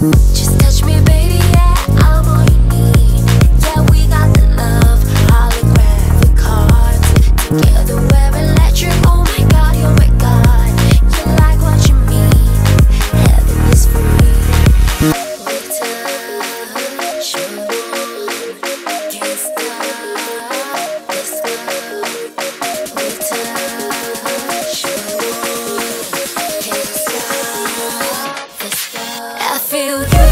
Just with you.